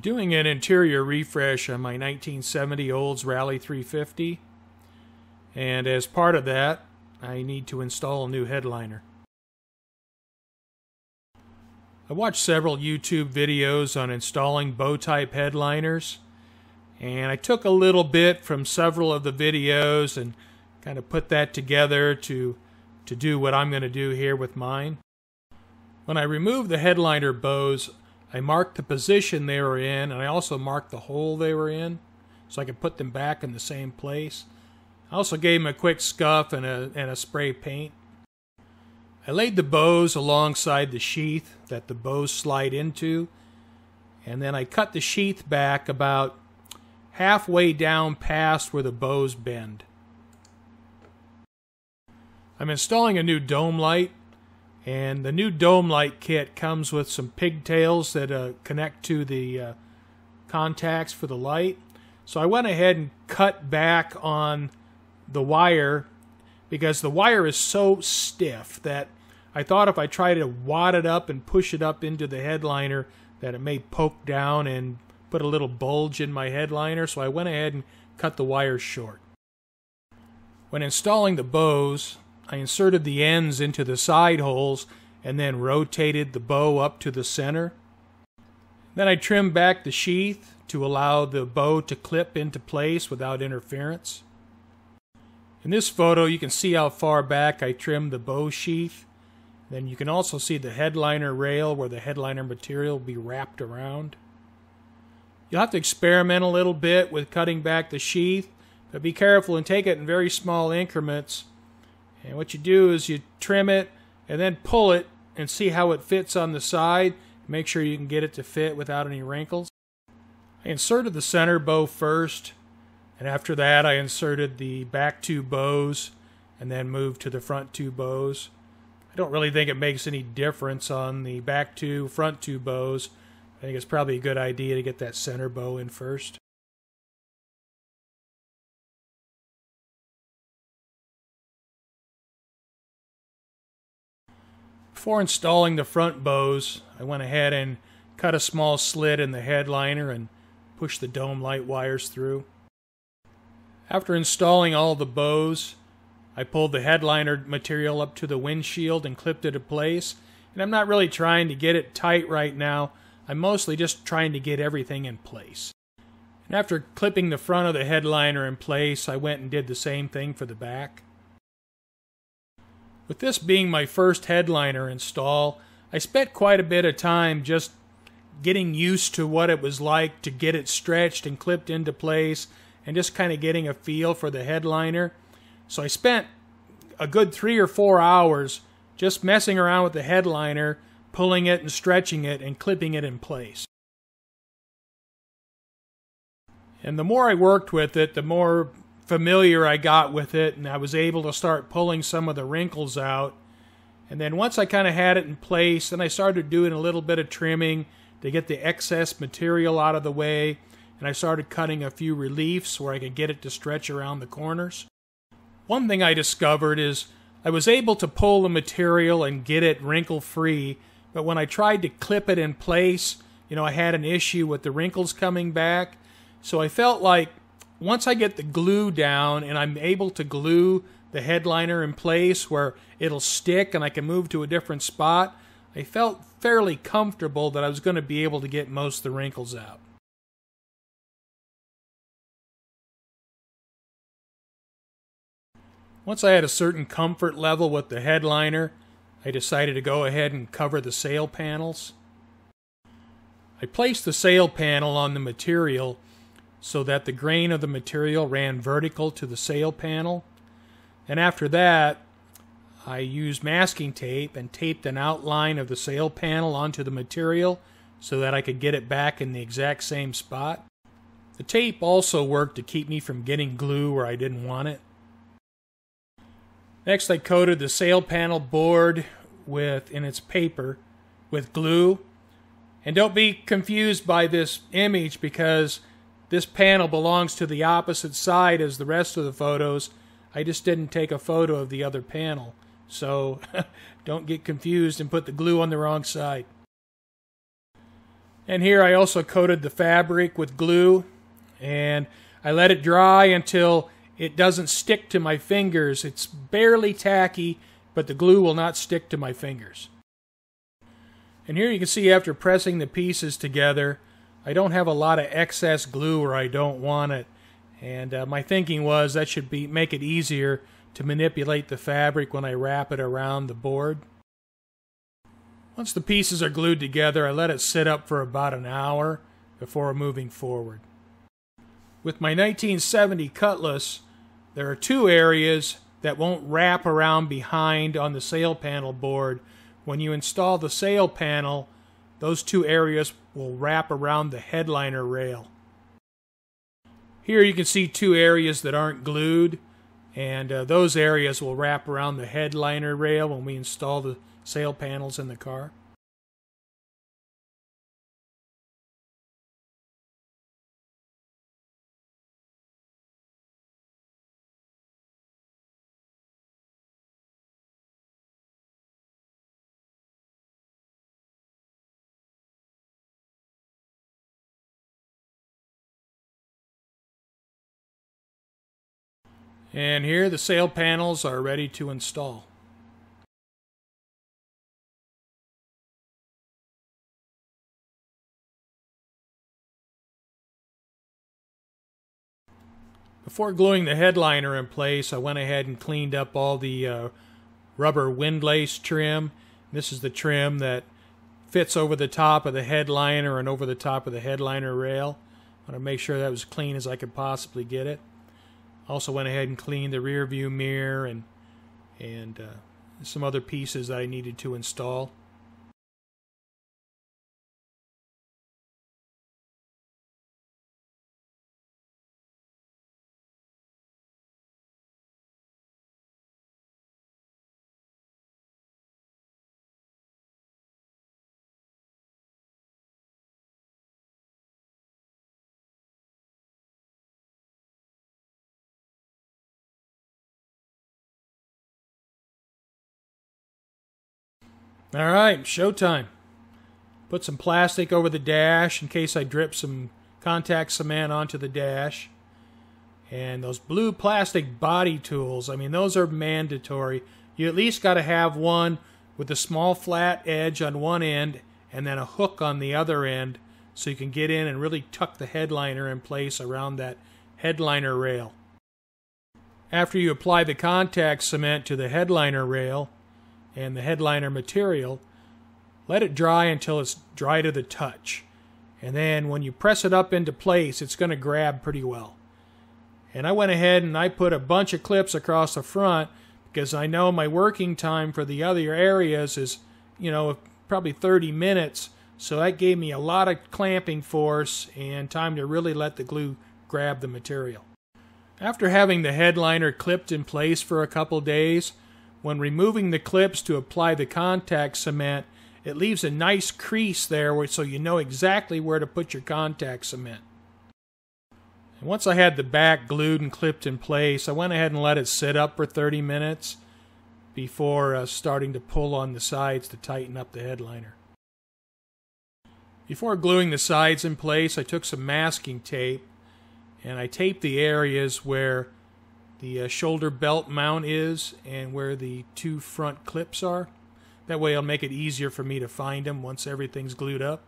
doing an interior refresh on my 1970 Olds Rallye 350 and as part of that I need to install a new headliner. I watched several YouTube videos on installing bow type headliners and I took a little bit from several of the videos and kind of put that together to to do what I'm going to do here with mine. When I remove the headliner bows, I marked the position they were in, and I also marked the hole they were in so I could put them back in the same place. I also gave them a quick scuff and a, and a spray paint. I laid the bows alongside the sheath that the bows slide into, and then I cut the sheath back about halfway down past where the bows bend. I'm installing a new dome light and the new dome light kit comes with some pigtails that uh, connect to the uh, contacts for the light. So I went ahead and cut back on the wire because the wire is so stiff that I thought if I tried to wad it up and push it up into the headliner that it may poke down and put a little bulge in my headliner. So I went ahead and cut the wires short. When installing the bows, I inserted the ends into the side holes and then rotated the bow up to the center. Then I trimmed back the sheath to allow the bow to clip into place without interference. In this photo you can see how far back I trimmed the bow sheath. Then you can also see the headliner rail where the headliner material will be wrapped around. You'll have to experiment a little bit with cutting back the sheath, but be careful and take it in very small increments and what you do is you trim it and then pull it and see how it fits on the side. Make sure you can get it to fit without any wrinkles. I inserted the center bow first, and after that I inserted the back two bows and then moved to the front two bows. I don't really think it makes any difference on the back two, front two bows. I think it's probably a good idea to get that center bow in first. Before installing the front bows, I went ahead and cut a small slit in the headliner and pushed the dome light wires through. After installing all the bows, I pulled the headliner material up to the windshield and clipped it in place. And I'm not really trying to get it tight right now. I'm mostly just trying to get everything in place. And after clipping the front of the headliner in place, I went and did the same thing for the back. With this being my first headliner install, I spent quite a bit of time just getting used to what it was like to get it stretched and clipped into place and just kind of getting a feel for the headliner. So I spent a good three or four hours just messing around with the headliner, pulling it and stretching it and clipping it in place. And the more I worked with it, the more familiar I got with it, and I was able to start pulling some of the wrinkles out. And then once I kind of had it in place, then I started doing a little bit of trimming to get the excess material out of the way, and I started cutting a few reliefs where I could get it to stretch around the corners. One thing I discovered is I was able to pull the material and get it wrinkle free, but when I tried to clip it in place, you know, I had an issue with the wrinkles coming back. So I felt like once I get the glue down and I'm able to glue the headliner in place where it'll stick and I can move to a different spot, I felt fairly comfortable that I was going to be able to get most of the wrinkles out. Once I had a certain comfort level with the headliner, I decided to go ahead and cover the sail panels. I placed the sail panel on the material so that the grain of the material ran vertical to the sail panel. And after that, I used masking tape and taped an outline of the sail panel onto the material so that I could get it back in the exact same spot. The tape also worked to keep me from getting glue where I didn't want it. Next, I coated the sail panel board with in its paper with glue. And don't be confused by this image because this panel belongs to the opposite side as the rest of the photos. I just didn't take a photo of the other panel. So don't get confused and put the glue on the wrong side. And here I also coated the fabric with glue and I let it dry until it doesn't stick to my fingers. It's barely tacky, but the glue will not stick to my fingers. And here you can see after pressing the pieces together, I don't have a lot of excess glue where I don't want it. And uh, my thinking was that should be make it easier to manipulate the fabric when I wrap it around the board. Once the pieces are glued together, I let it sit up for about an hour before moving forward. With my 1970 Cutlass, there are two areas that won't wrap around behind on the sail panel board. When you install the sail panel, those two areas will wrap around the headliner rail. Here you can see two areas that aren't glued, and uh, those areas will wrap around the headliner rail when we install the sail panels in the car. And here the sail panels are ready to install. Before gluing the headliner in place, I went ahead and cleaned up all the uh, rubber windlace trim. This is the trim that fits over the top of the headliner and over the top of the headliner rail. I want to make sure that was clean as I could possibly get it. Also went ahead and cleaned the rear view mirror and and uh, some other pieces that I needed to install. All right, showtime. Put some plastic over the dash in case I drip some contact cement onto the dash. And those blue plastic body tools, I mean, those are mandatory. You at least got to have one with a small flat edge on one end and then a hook on the other end so you can get in and really tuck the headliner in place around that headliner rail. After you apply the contact cement to the headliner rail, and the headliner material, let it dry until it's dry to the touch. And then when you press it up into place, it's going to grab pretty well. And I went ahead and I put a bunch of clips across the front because I know my working time for the other areas is, you know, probably 30 minutes. So that gave me a lot of clamping force and time to really let the glue grab the material. After having the headliner clipped in place for a couple days, when removing the clips to apply the contact cement, it leaves a nice crease there so you know exactly where to put your contact cement. And once I had the back glued and clipped in place, I went ahead and let it sit up for 30 minutes before uh, starting to pull on the sides to tighten up the headliner. Before gluing the sides in place, I took some masking tape and I taped the areas where the uh, shoulder belt mount is and where the two front clips are. That way it'll make it easier for me to find them once everything's glued up.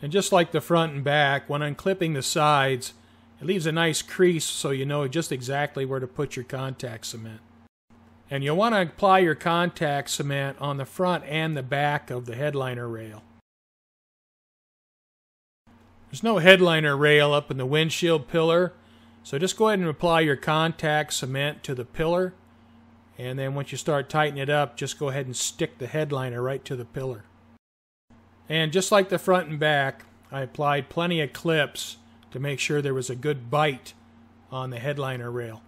And just like the front and back, when unclipping the sides, it leaves a nice crease so you know just exactly where to put your contact cement. And you'll want to apply your contact cement on the front and the back of the headliner rail. There's no headliner rail up in the windshield pillar, so just go ahead and apply your contact cement to the pillar. And then once you start tightening it up, just go ahead and stick the headliner right to the pillar. And just like the front and back, I applied plenty of clips to make sure there was a good bite on the headliner rail.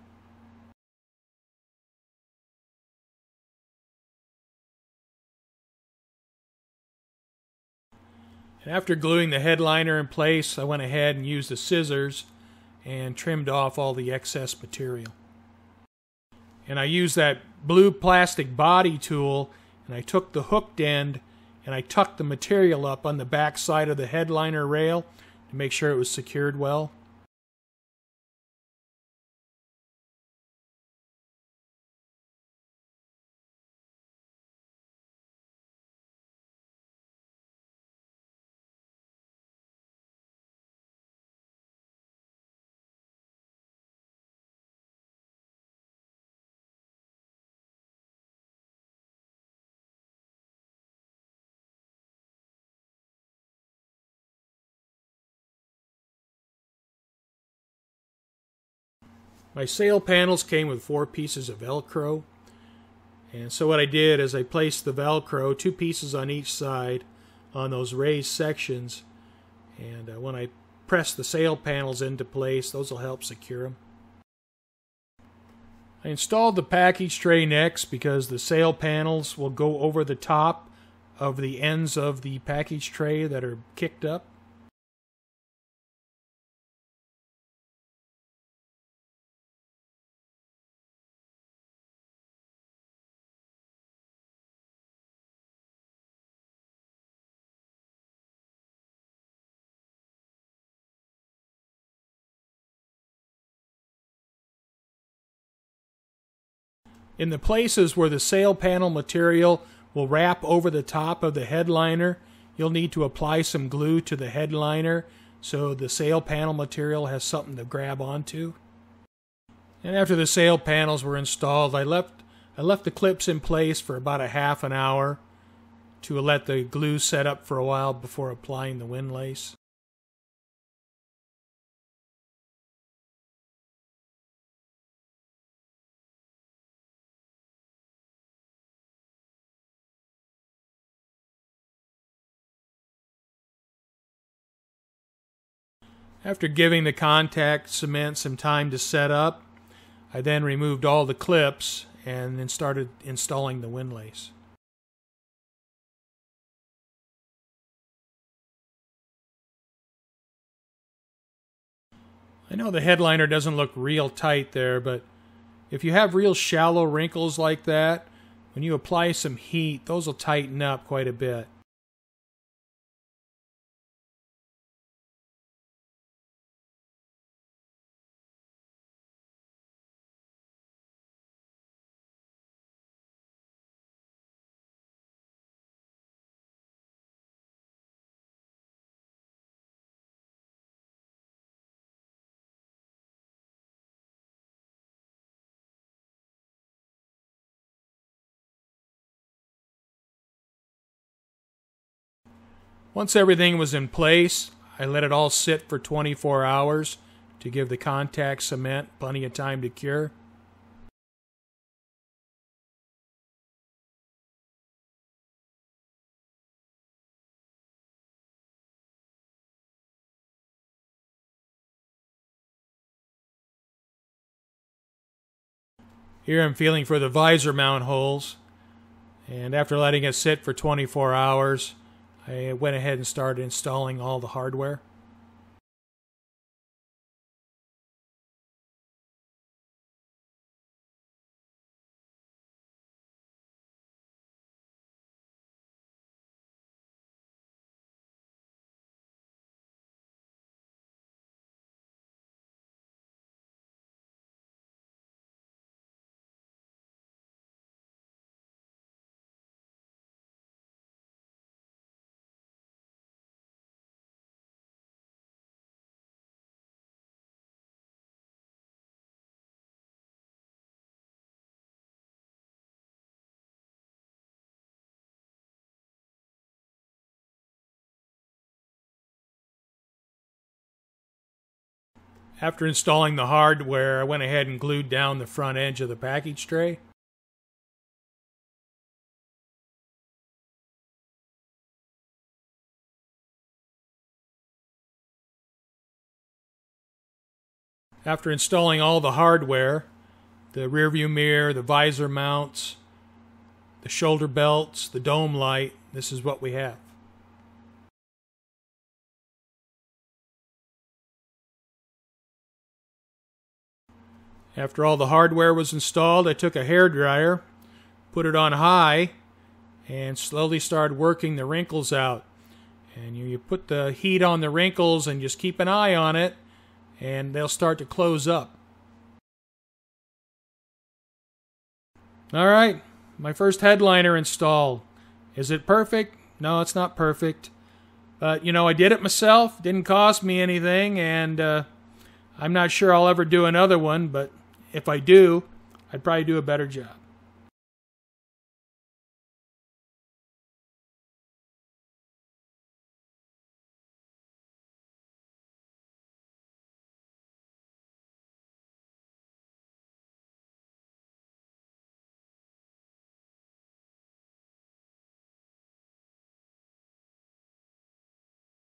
And after gluing the headliner in place, I went ahead and used the scissors and trimmed off all the excess material. And I used that blue plastic body tool and I took the hooked end and I tucked the material up on the back side of the headliner rail to make sure it was secured well. My sail panels came with four pieces of Velcro. And so what I did is I placed the Velcro, two pieces on each side, on those raised sections. And uh, when I press the sail panels into place, those will help secure them. I installed the package tray next because the sail panels will go over the top of the ends of the package tray that are kicked up. In the places where the sail panel material will wrap over the top of the headliner, you'll need to apply some glue to the headliner so the sail panel material has something to grab onto. And after the sail panels were installed, I left I left the clips in place for about a half an hour to let the glue set up for a while before applying the windlace. After giving the contact cement some time to set up, I then removed all the clips and then started installing the windlace. I know the headliner doesn't look real tight there, but if you have real shallow wrinkles like that, when you apply some heat, those will tighten up quite a bit. Once everything was in place, I let it all sit for 24 hours to give the contact cement plenty of time to cure. Here I'm feeling for the visor mount holes, and after letting it sit for 24 hours, I went ahead and started installing all the hardware. After installing the hardware, I went ahead and glued down the front edge of the package tray. After installing all the hardware, the rearview mirror, the visor mounts, the shoulder belts, the dome light, this is what we have. After all the hardware was installed, I took a hair dryer, put it on high, and slowly started working the wrinkles out. And you, you put the heat on the wrinkles and just keep an eye on it, and they'll start to close up. All right, my first headliner installed. Is it perfect? No, it's not perfect. But, you know, I did it myself. Didn't cost me anything, and uh, I'm not sure I'll ever do another one, but if I do, I'd probably do a better job.